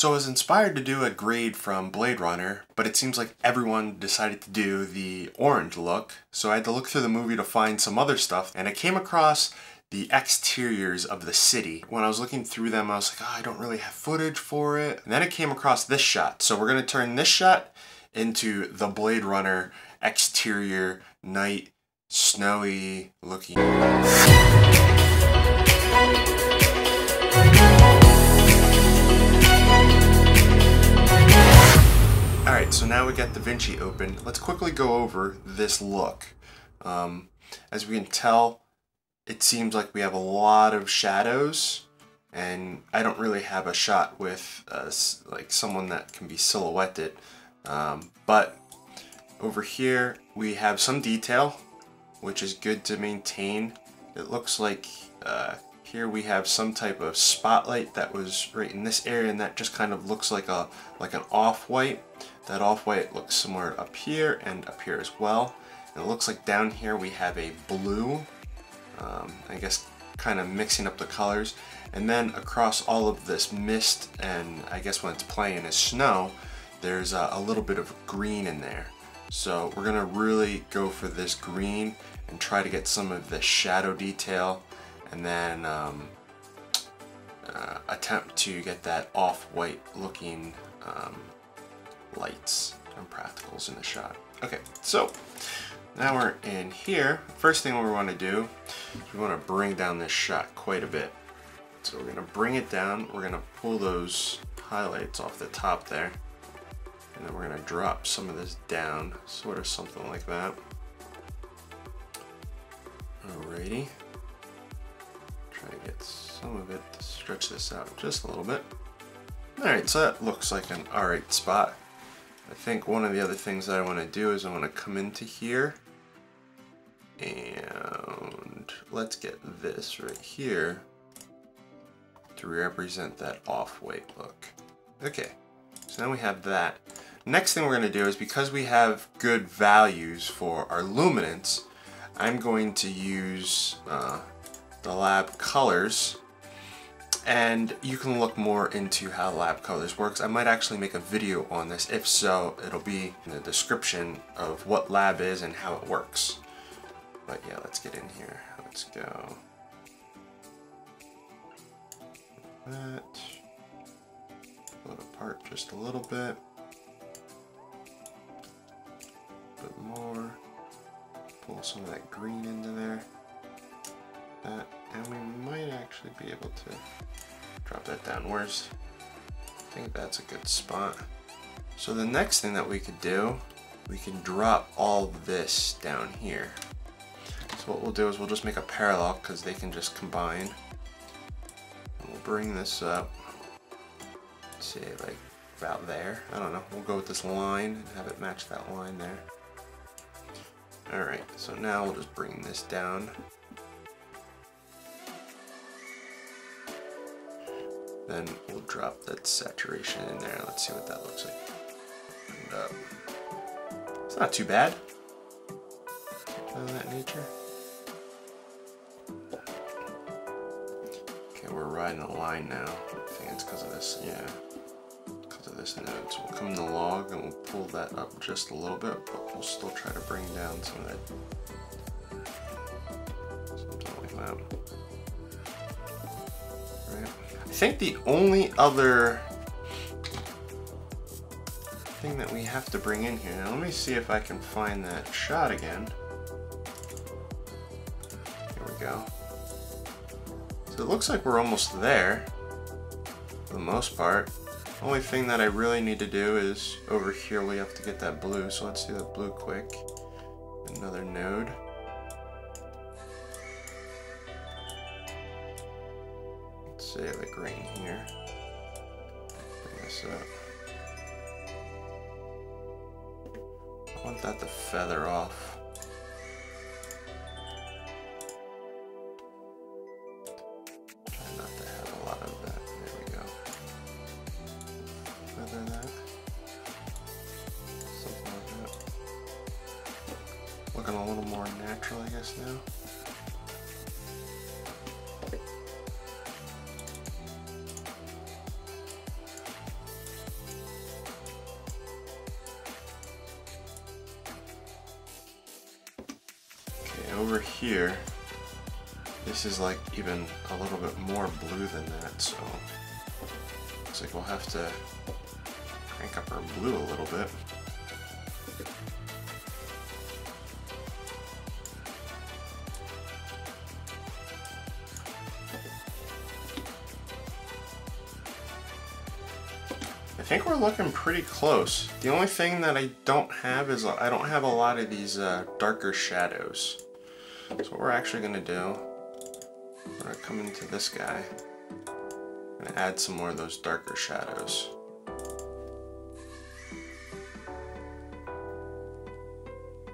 So I was inspired to do a grade from Blade Runner, but it seems like everyone decided to do the orange look. So I had to look through the movie to find some other stuff, and I came across the exteriors of the city. When I was looking through them, I was like, oh, I don't really have footage for it. And then I came across this shot. So we're gonna turn this shot into the Blade Runner exterior night snowy looking. Now we got DaVinci open. Let's quickly go over this look. Um, as we can tell, it seems like we have a lot of shadows and I don't really have a shot with uh, like someone that can be silhouetted. Um, but over here we have some detail, which is good to maintain. It looks like uh, here we have some type of spotlight that was right in this area and that just kind of looks like a like an off-white. That off-white looks somewhere up here and up here as well. And it looks like down here we have a blue, um, I guess kind of mixing up the colors. And then across all of this mist and I guess when it's playing as snow, there's a, a little bit of green in there. So we're gonna really go for this green and try to get some of the shadow detail and then um, uh, attempt to get that off-white looking um, lights and practicals in the shot. Okay, so now we're in here. First thing we want to do is we want to bring down this shot quite a bit. So we're going to bring it down. We're going to pull those highlights off the top there. And then we're going to drop some of this down, sort of something like that. Alrighty get some of it to stretch this out just a little bit. Alright, so that looks like an alright spot. I think one of the other things that I want to do is I want to come into here and let's get this right here to represent that off-white look. Okay, so now we have that. Next thing we're going to do is because we have good values for our luminance, I'm going to use uh, the lab colors and you can look more into how lab colors works. I might actually make a video on this. If so, it'll be in the description of what lab is and how it works. But yeah, let's get in here. Let's go. That. Pull it apart just a little bit. A bit more. Pull some of that green into there that and we might actually be able to drop that down worse. I think that's a good spot. So the next thing that we could do, we can drop all this down here. So what we'll do is we'll just make a parallel because they can just combine. And we'll bring this up, say like about there. I don't know, we'll go with this line and have it match that line there. Alright, so now we'll just bring this down Then we'll drop that saturation in there. Let's see what that looks like. And, uh, it's not too bad. Of that nature. Okay, we're riding a line now. I think it's because of this, yeah. Because of this node. So we'll come in the log and we'll pull that up just a little bit, but we'll still try to bring down some of that. Something like that think the only other thing that we have to bring in here, now let me see if I can find that shot again. Here we go. So it looks like we're almost there, for the most part. Only thing that I really need to do is over here we have to get that blue, so let's do that blue quick. Another node. Say the green here. Bring this up. I want that to feather off. Try not to have a lot of that. There we go. Feather that. Something like that. Looking a little more natural, I guess, now. Over here, this is like even a little bit more blue than that, so looks like we'll have to crank up our blue a little bit. I think we're looking pretty close. The only thing that I don't have is I don't have a lot of these uh, darker shadows. So what we're actually gonna do, we're gonna come into this guy and add some more of those darker shadows.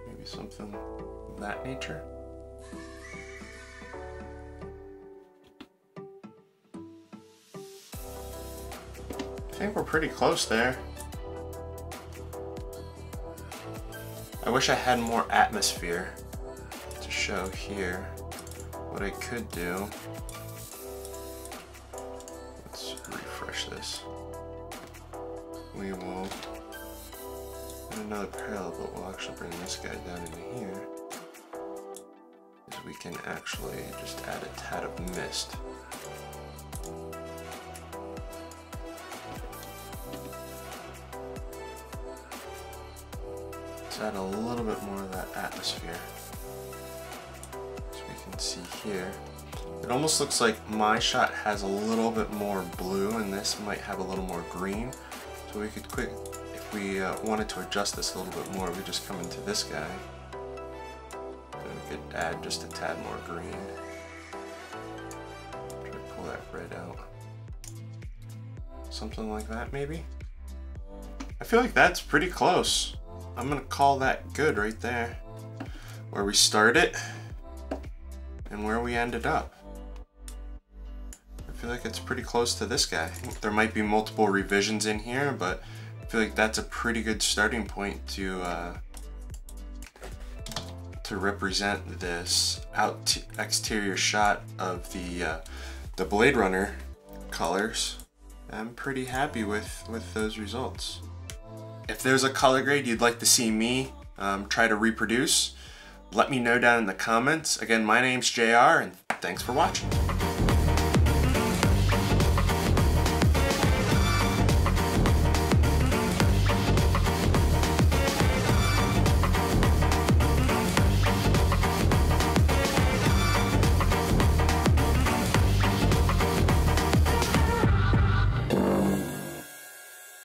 Maybe something of that nature. I think we're pretty close there. I wish I had more atmosphere show here. What I could do, let's refresh this. We will add another parallel, but we'll actually bring this guy down into here. we can actually just add a tad of mist. Let's add a little bit more of that atmosphere. See here. It almost looks like my shot has a little bit more blue and this might have a little more green. So we could quick, if we uh, wanted to adjust this a little bit more, we just come into this guy. And we could add just a tad more green. Try to pull that red out. Something like that maybe? I feel like that's pretty close. I'm gonna call that good right there. Where we started and where we ended up. I feel like it's pretty close to this guy. There might be multiple revisions in here, but I feel like that's a pretty good starting point to uh, to represent this out exterior shot of the uh, the Blade Runner colors. I'm pretty happy with with those results. If there's a color grade you'd like to see me um, try to reproduce, let me know down in the comments. Again, my name's JR and thanks for watching.